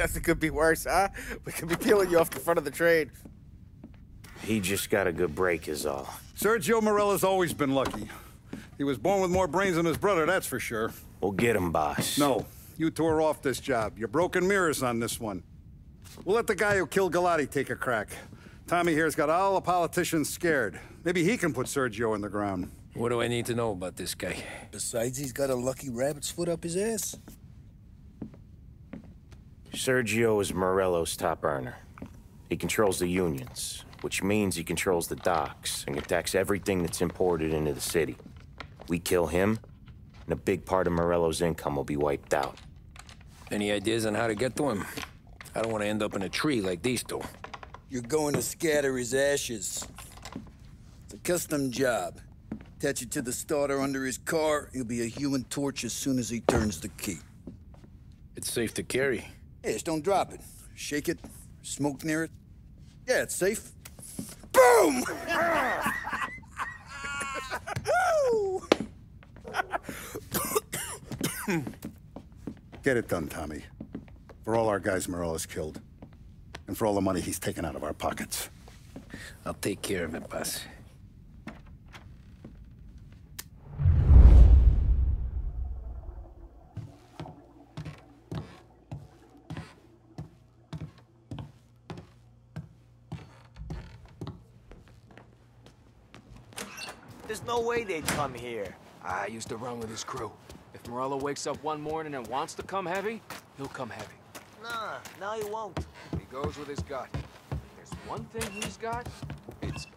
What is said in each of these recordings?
Guess it could be worse, huh? We could be peeling you off the front of the train. He just got a good break is all. Sergio Morello's always been lucky. He was born with more brains than his brother, that's for sure. We'll get him, boss. No, you two are off this job. You're broken mirrors on this one. We'll let the guy who killed Galati take a crack. Tommy here's got all the politicians scared. Maybe he can put Sergio in the ground. What do I need to know about this guy? Besides, he's got a lucky rabbit's foot up his ass. Sergio is Morello's top earner. He controls the unions, which means he controls the docks and can tax everything that's imported into the city. We kill him, and a big part of Morello's income will be wiped out. Any ideas on how to get to him? I don't want to end up in a tree like these two. You're going to scatter his ashes. It's a custom job. Attach it to the starter under his car. He'll be a human torch as soon as he turns the key. It's safe to carry. Yeah, just don't drop it. Shake it, smoke near it. Yeah, it's safe. Boom! Get it done, Tommy. For all our guys Morello's killed. And for all the money he's taken out of our pockets. I'll take care of it, boss. No way they'd come here. I used to run with his crew. If Morello wakes up one morning and wants to come heavy, he'll come heavy. Nah, no he won't. He goes with his gut. There's one thing he's got, it's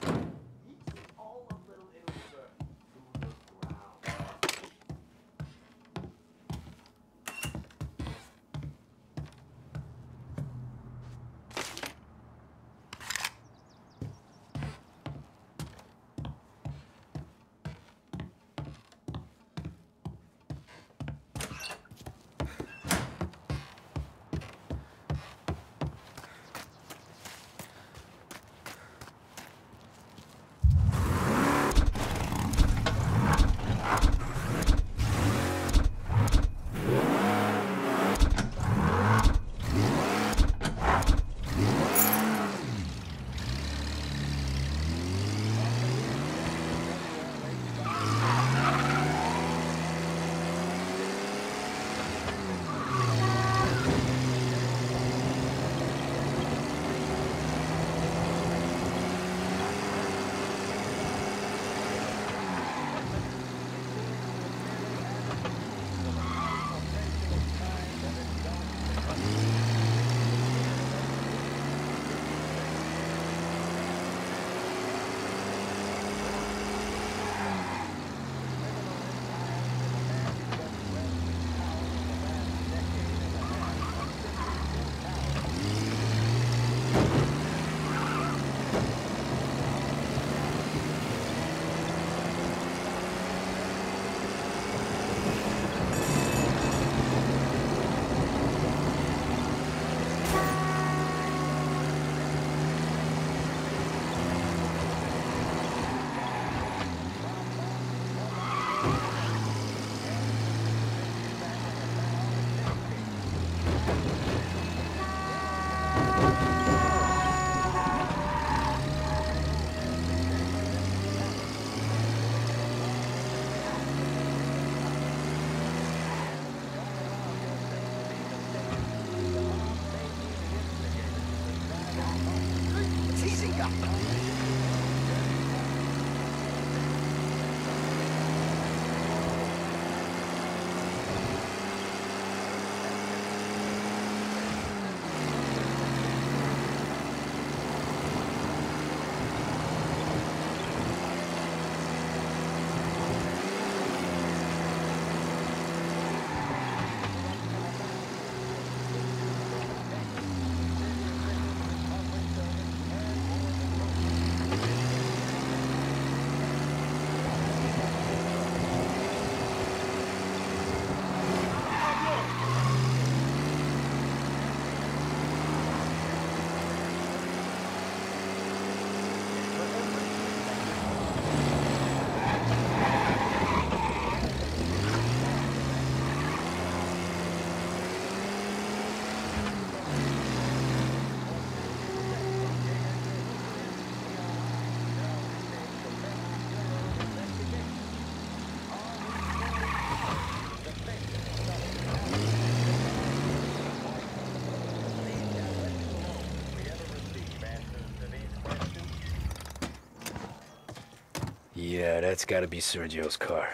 that's gotta be Sergio's car.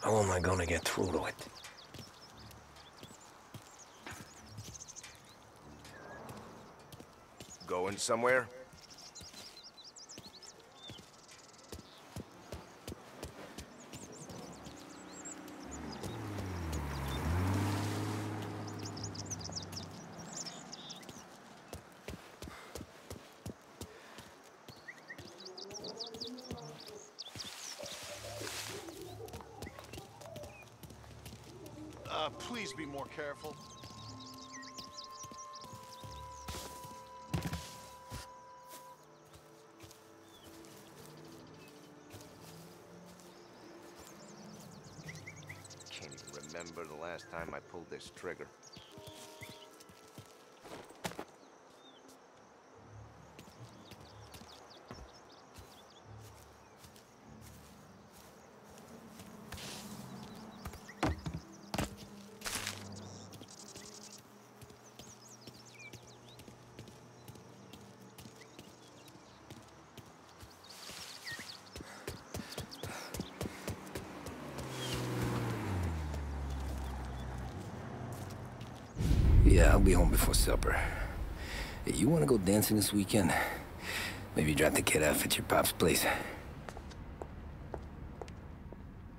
How am I gonna get through to it? Going somewhere? Uh, please be more careful. Can't even remember the last time I pulled this trigger. Yeah, I'll be home before supper. Hey, you wanna go dancing this weekend? Maybe drop the kid off at your pop's place.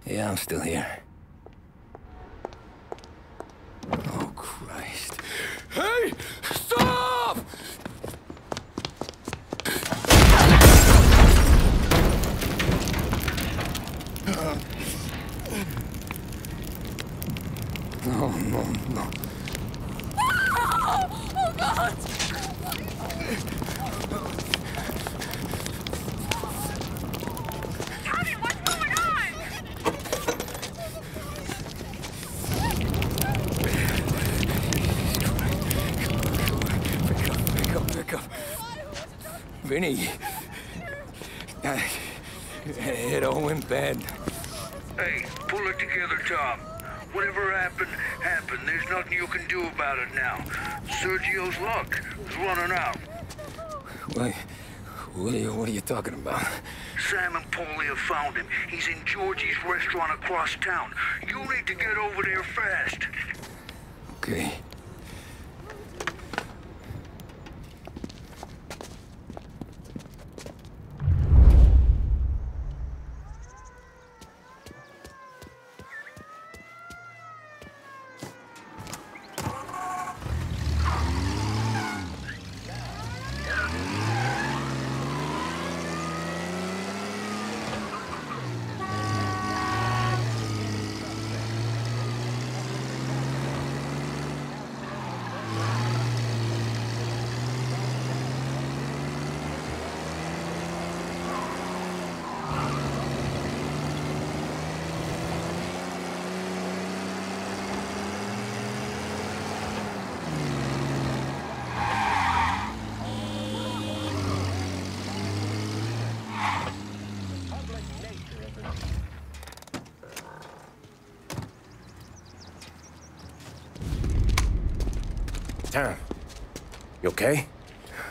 Yeah, I'm still here. Oh, Christ. Hey! Stop! No, no, no. Oh, God! Tommy, what's going on? Pick up, pick up. Vinny. I, it all went bad. Hey, pull it together, Tom. Whatever happened, happened. There's nothing you can do about it now. Sergio's luck is running out. What, what, are you, what are you talking about? Sam and Paulie have found him. He's in Georgie's restaurant across town. You need to get over there fast. Okay. Tom, you okay?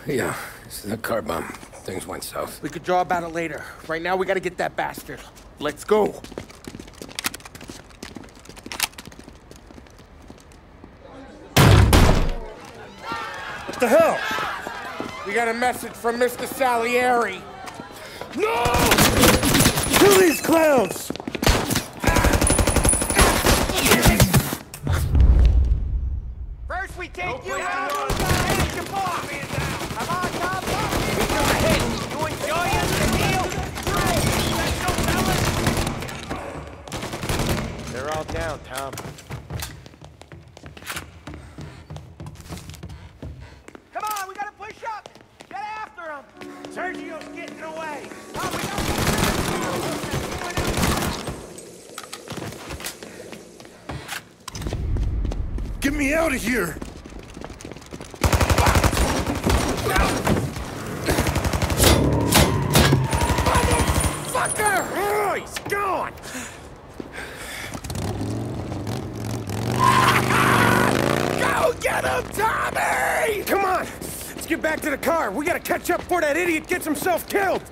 Yeah, it's the car bomb. Things went south. We could draw about it later. Right now, we gotta get that bastard. Let's go. What the hell? We got a message from Mr. Salieri. No! Kill these clowns! Getting away. Get me out of here! Fucker! Oh, he's gone. Go get him, Tommy! Get back to the car. We gotta catch up before that idiot gets himself killed.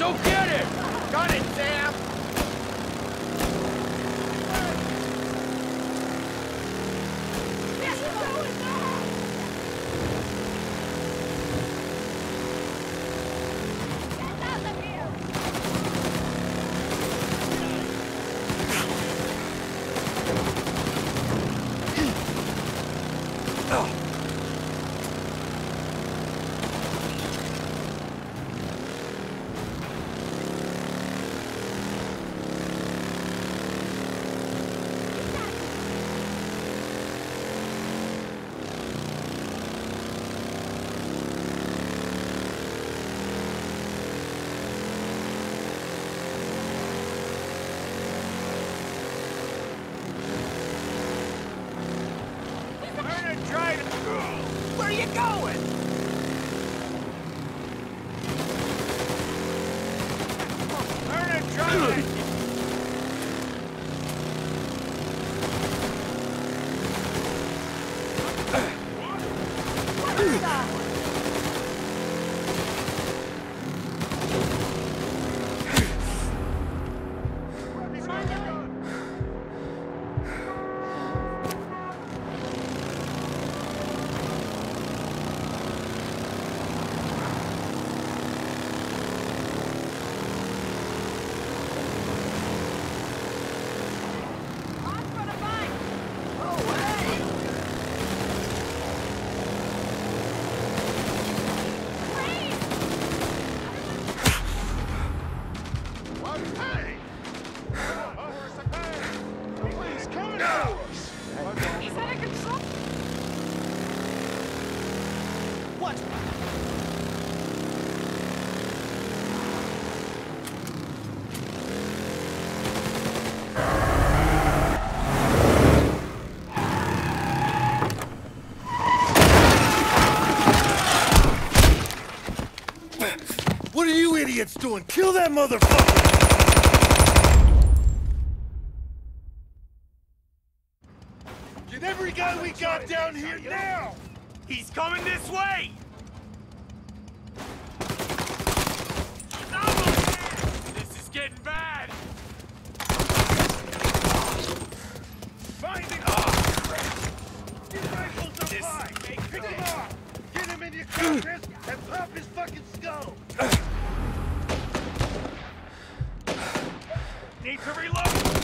So get it! Got it, Sam! Where are you going? Turn and drive! Doing? Kill that motherfucker! Get every guy we got down here now! He's coming this way! This is getting bad! Finding Get rifles to fly! Pick him off! Get him in your crosshairs and pop his fucking skull! Need to reload!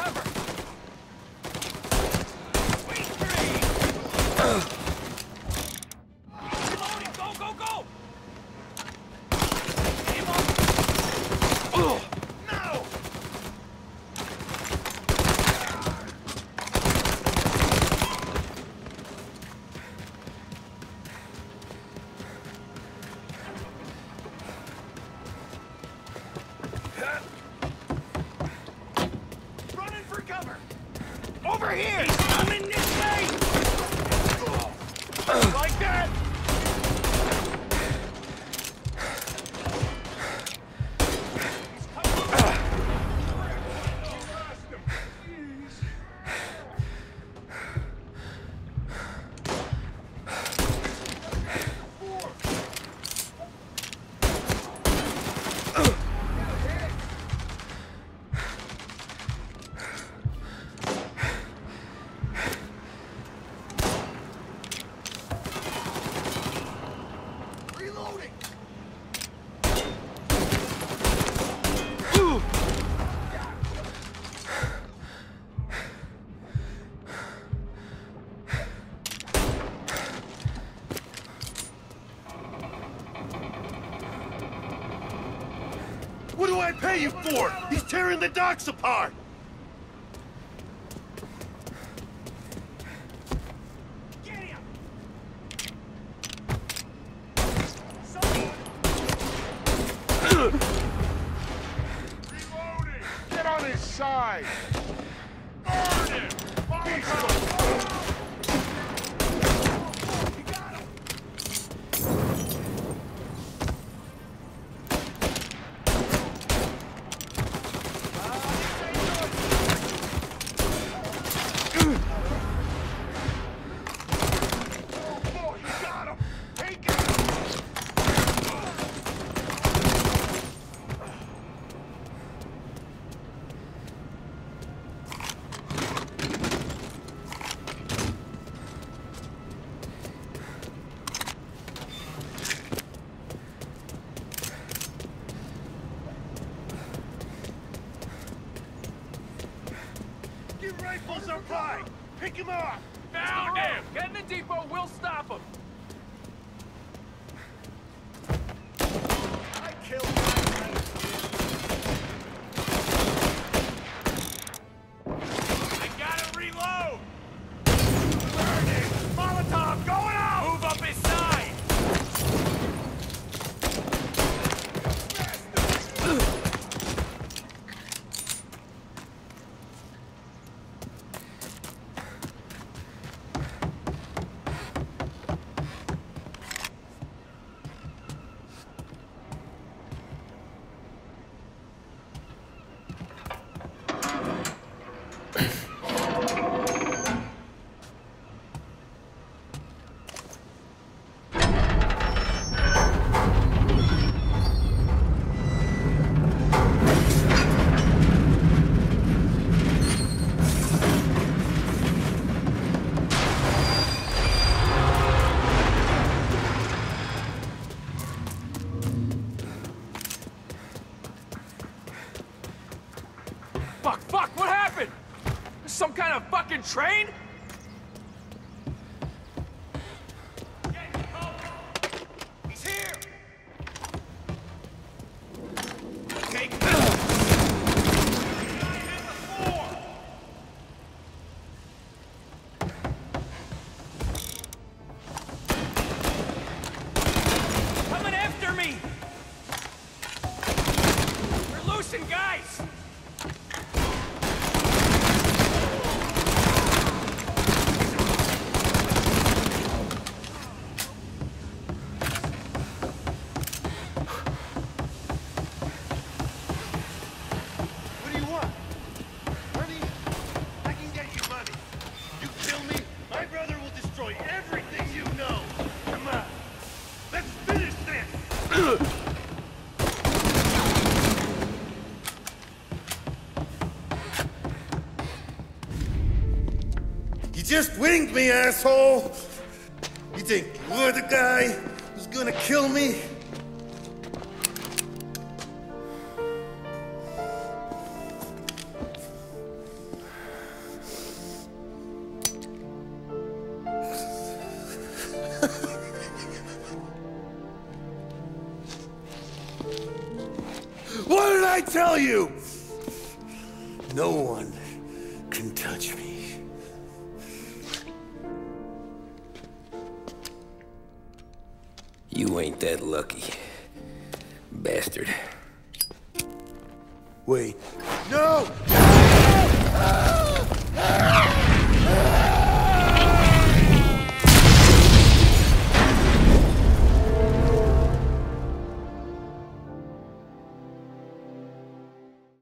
Cover! Wait! Reloading! What do I pay you for? He's tearing the docks apart! your mark! train winged me, asshole! You think you're the guy who's gonna kill me? what did I tell you? No one lucky.